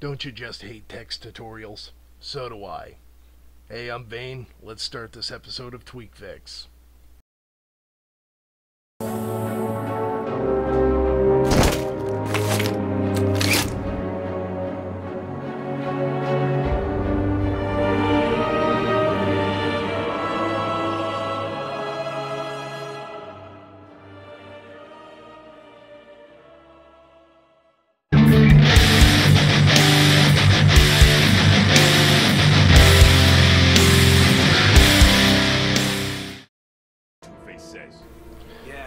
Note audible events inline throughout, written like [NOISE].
Don't you just hate text tutorials? So do I. Hey, I'm Vaine. Let's start this episode of Tweak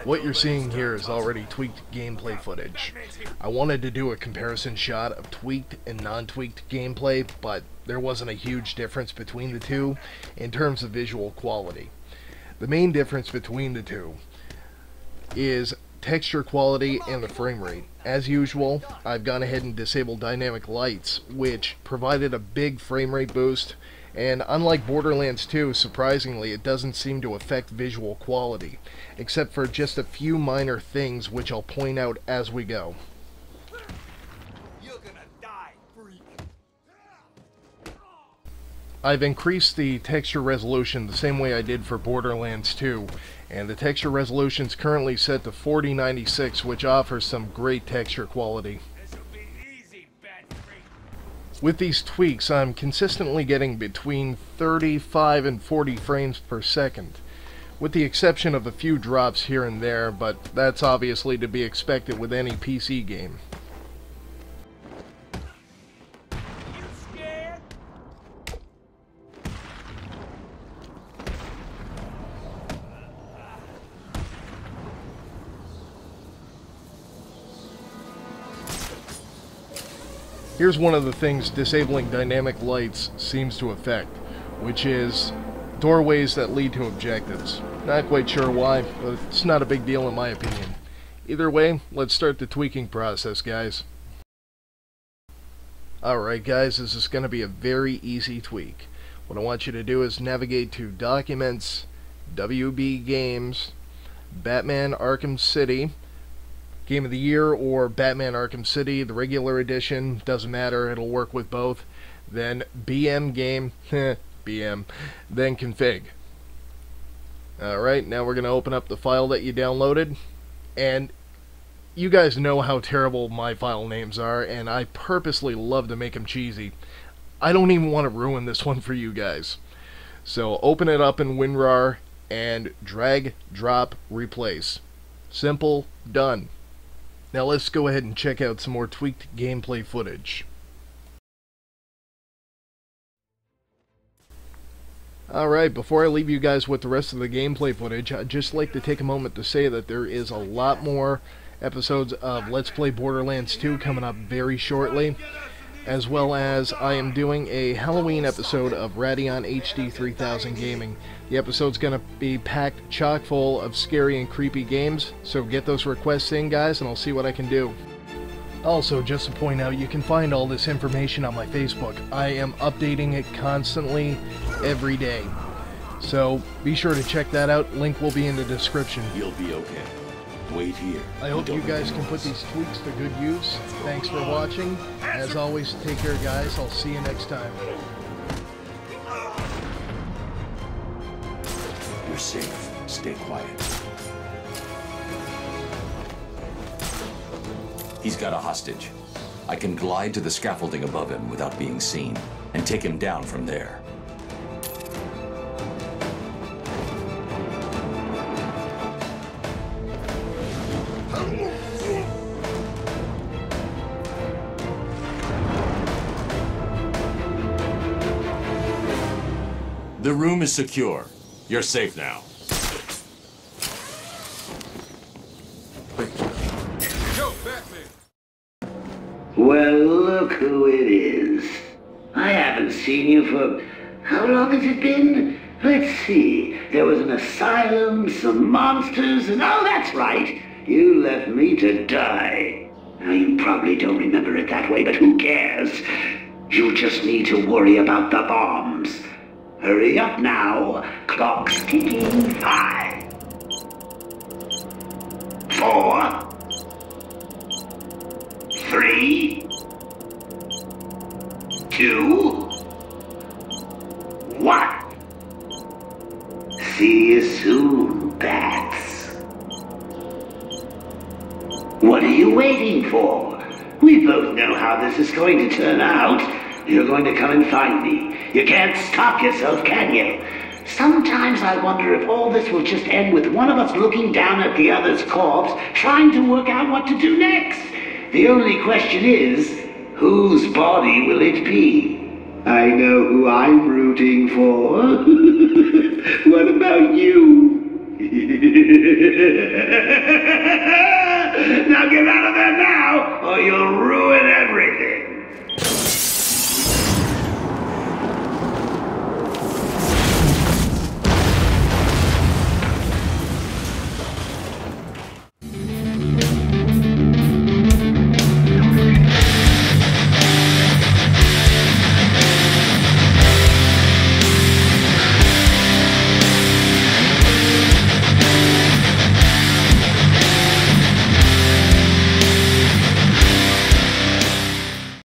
What you're seeing here is already tweaked gameplay footage. I wanted to do a comparison shot of tweaked and non-tweaked gameplay, but there wasn't a huge difference between the two in terms of visual quality. The main difference between the two is texture quality and the frame rate. As usual, I've gone ahead and disabled dynamic lights, which provided a big frame rate boost and unlike Borderlands 2, surprisingly, it doesn't seem to affect visual quality, except for just a few minor things which I'll point out as we go. I've increased the texture resolution the same way I did for Borderlands 2, and the texture resolution is currently set to 4096, which offers some great texture quality. With these tweaks, I'm consistently getting between 35 and 40 frames per second, with the exception of a few drops here and there, but that's obviously to be expected with any PC game. Here's one of the things disabling dynamic lights seems to affect, which is doorways that lead to objectives. Not quite sure why, but it's not a big deal in my opinion. Either way, let's start the tweaking process, guys. Alright guys, this is going to be a very easy tweak. What I want you to do is navigate to Documents, WB Games, Batman Arkham City, Game of the Year or Batman Arkham City, the regular edition, doesn't matter, it'll work with both. Then BM game, [LAUGHS] BM, then config. Alright, now we're going to open up the file that you downloaded, and you guys know how terrible my file names are, and I purposely love to make them cheesy. I don't even want to ruin this one for you guys. So open it up in WinRAR and drag, drop, replace. Simple, done. Now let's go ahead and check out some more tweaked gameplay footage. Alright, before I leave you guys with the rest of the gameplay footage, I'd just like to take a moment to say that there is a lot more episodes of Let's Play Borderlands 2 coming up very shortly as well as I am doing a Halloween episode of Radeon HD 3000 Gaming. The episode's going to be packed chock full of scary and creepy games, so get those requests in, guys, and I'll see what I can do. Also, just to point out, you can find all this information on my Facebook. I am updating it constantly, every day. So, be sure to check that out. Link will be in the description. You'll be okay. Wait here. I hope you guys can put these tweaks to good use. Thanks for watching. As always, take care, guys. I'll see you next time. You're safe. Stay quiet. He's got a hostage. I can glide to the scaffolding above him without being seen, and take him down from there. The room is secure. You're safe now. Well, look who it is. I haven't seen you for... How long has it been? Let's see. There was an asylum, some monsters, and... Oh, that's right. You left me to die. Now, you probably don't remember it that way, but who cares? You just need to worry about the bombs. Hurry up now. Clock's ticking. Five. Four. Three. do? What? See you soon, bats. What are you waiting for? We both know how this is going to turn out. You're going to come and find me. You can't stop yourself, can you? Sometimes I wonder if all this will just end with one of us looking down at the other's corpse, trying to work out what to do next. The only question is, whose body will it be? I know who I'm rooting for. [LAUGHS] what about you? [LAUGHS] now get out of there now, or you'll ruin everything.